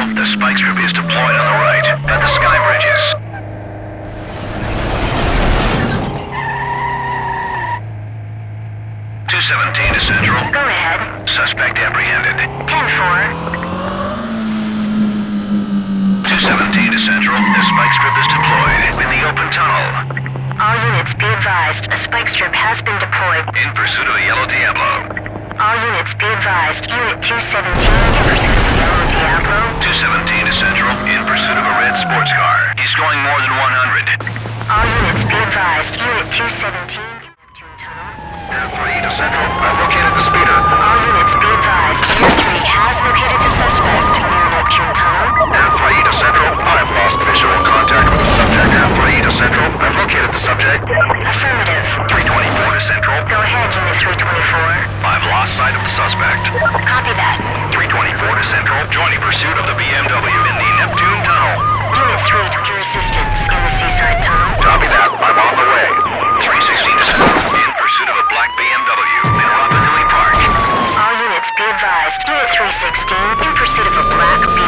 The spike strip is deployed on the right, at the sky bridges. Two seventeen to Central. Go ahead. Suspect apprehended. 10-4. Two seventeen to Central. The spike strip is deployed in the open tunnel. All units be advised. A spike strip has been deployed. In pursuit of a yellow Diablo. All units be advised. Unit 217 in pursuit of the Diablo. 217 to Central. In pursuit of a red sports car. He's going more than 100. All units be advised. Unit 217 Neptune Tunnel. Air 3 to Central. I've located the speeder. All units be advised. Unit 3 has located the suspect near Neptune Tunnel. Air 3 to Central. I've lost visual contact with the subject. Air 3 to Central. I've located the subject. Affirmative. 324 to Central. Go ahead, Unit 324. Lost sight of the suspect. Copy that. 324 to Central. Joining pursuit of the BMW in the Neptune Tunnel. Unit 3 to your assistance in the Seaside Tunnel. Copy that. I'm on the way. 316 to Central. In pursuit of a black BMW in Rappahannock Park. All units be advised. Unit 316 in pursuit of a black BMW.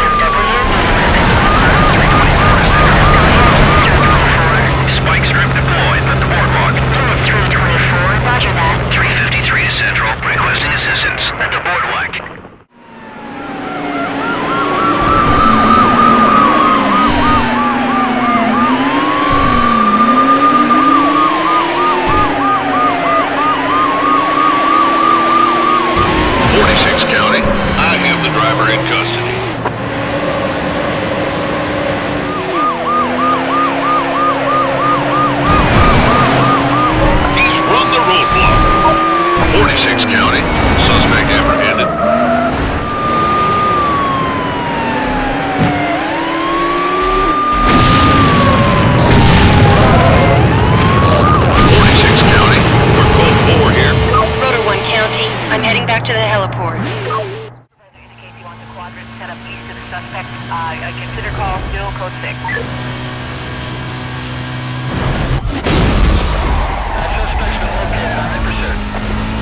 Set up east of the suspect. Uh, I consider call still code 6.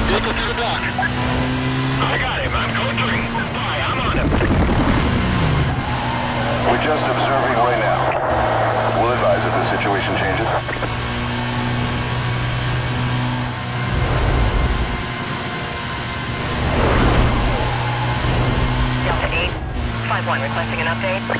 Vehicle to the dock. I got him. I'm code three. Bye. I'm on him. We're just observing right now. Requesting an update.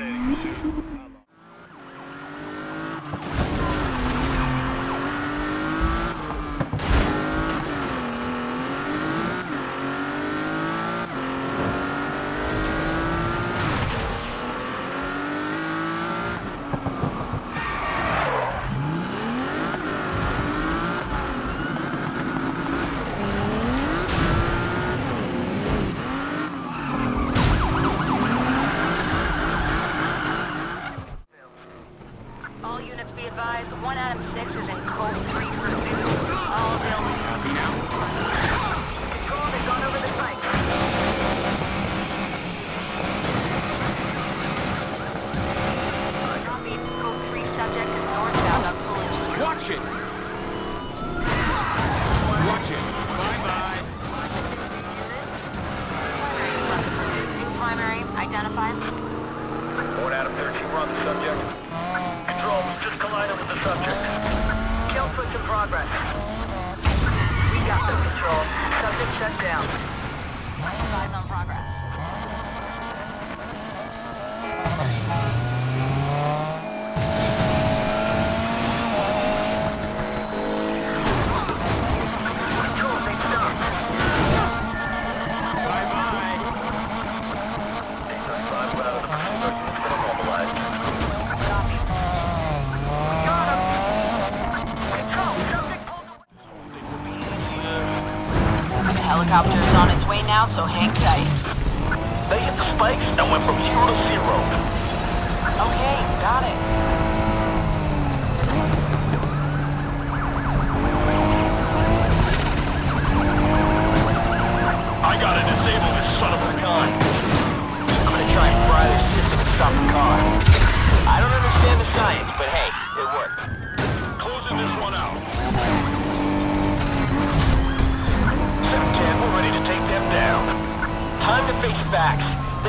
terminating pursuit. Progress. We got this control. Subject shut down. So hang tight. They hit the spikes and went from zero to zero. Okay, got it. I gotta disable this son of a gun. I'm gonna try and fry this system and stop the car.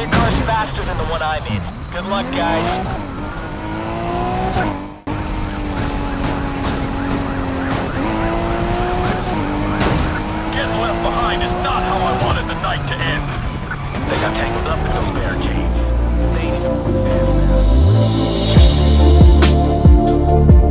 Their car's faster than the one I'm in. Good luck, guys. Getting left behind is not how I wanted the night to end. They got tangled up in those barricades. They need to move fast now.